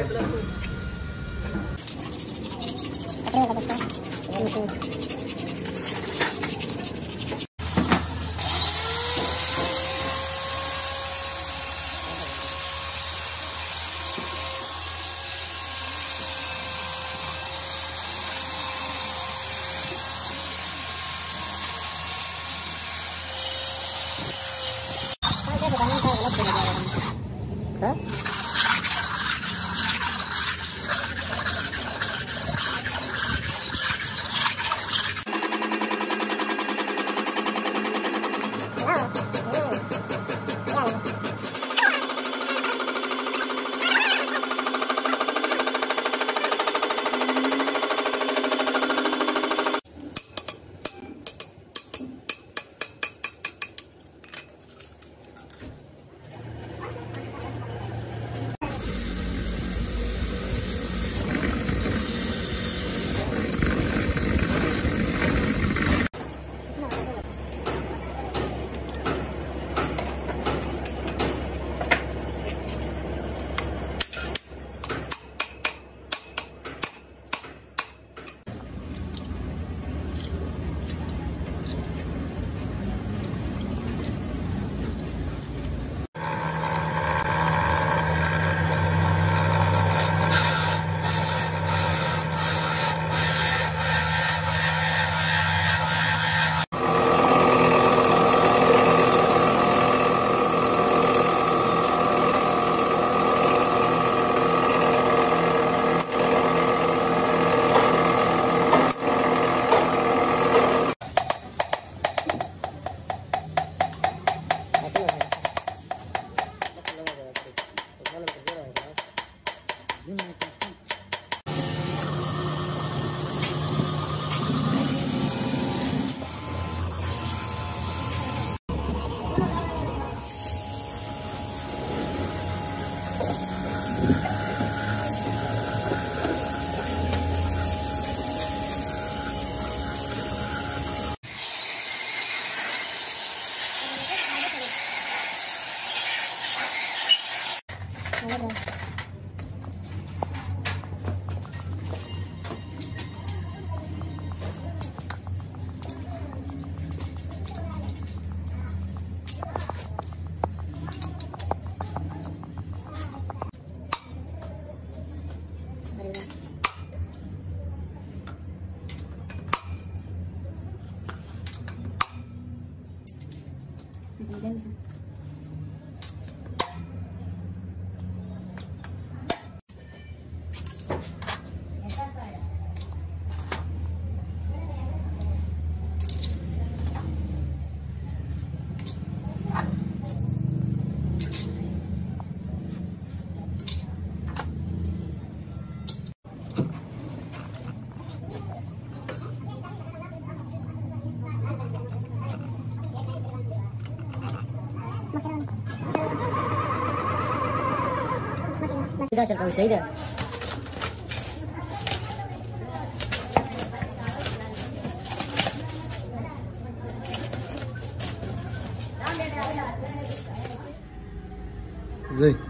哎，老板。嗯嗯。开这个单子，我来开。啥？Yeah. 哎。Presiden. Chúng ta sẽ còn sấy được. Gì?